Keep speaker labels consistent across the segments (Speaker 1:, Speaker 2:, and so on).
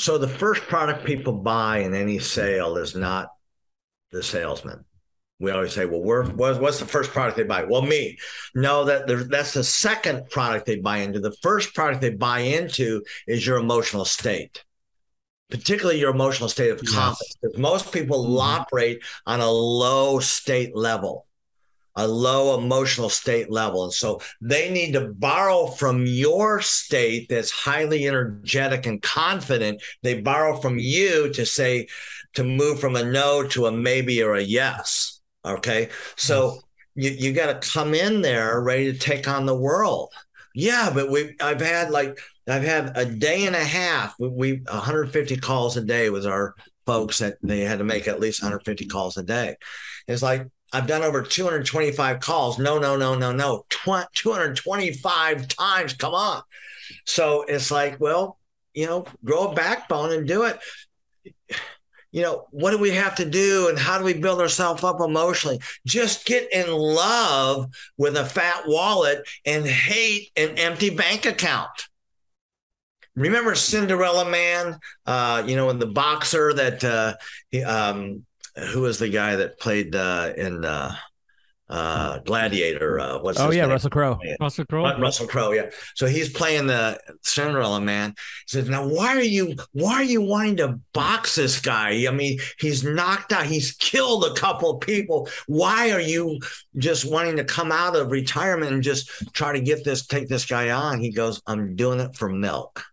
Speaker 1: So the first product people buy in any sale is not the salesman. We always say, well, we're, what's the first product they buy? Well, me. No, that that's the second product they buy into. The first product they buy into is your emotional state, particularly your emotional state of yes. confidence. Because most people mm-hmm. operate on a low state level a low emotional state level. And so they need to borrow from your state that's highly energetic and confident. They borrow from you to say, to move from a no to a maybe or a yes. Okay. So you, you got to come in there ready to take on the world. Yeah, but we I've had like I've had a day and a half. We, we 150 calls a day was our folks that they had to make at least 150 calls a day. It's like I've done over 225 calls. No, no, no, no, no. 225 times. Come on. So it's like, well, you know, grow a backbone and do it. You know, what do we have to do and how do we build ourselves up emotionally? Just get in love with a fat wallet and hate an empty bank account. Remember Cinderella Man? Uh, you know, in the boxer that uh, he, um, who was the guy that played uh, in uh, uh, Gladiator? Uh,
Speaker 2: what's oh yeah, name? Russell Crowe.
Speaker 3: Russell Crowe.
Speaker 1: Russell Crowe. Yeah. So he's playing the Cinderella man. He says, "Now, why are you why are you wanting to box this guy? I mean, he's knocked out. He's killed a couple of people. Why are you just wanting to come out of retirement and just try to get this take this guy on?" He goes, "I'm doing it for milk."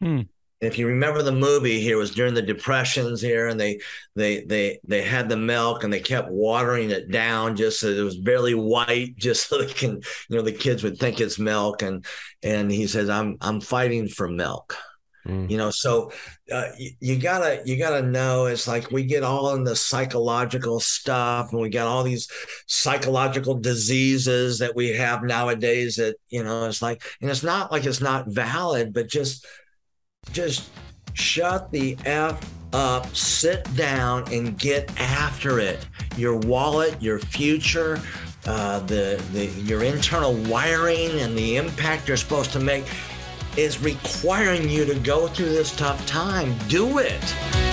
Speaker 3: Hmm
Speaker 1: if you remember the movie here was during the depressions here and they they they they had the milk and they kept watering it down just so it was barely white just so they can you know the kids would think it's milk and and he says i'm i'm fighting for milk mm. you know so uh, you, you, gotta you gotta know it's like we get all in the psychological stuff and we got all these psychological diseases that we have nowadays that you know it's like and it's not like it's not valid but just just shut the F up, sit down, and get after it. Your wallet, your future, uh, the, the your internal wiring, and the impact you're supposed to make is requiring you to go through this tough time. Do it.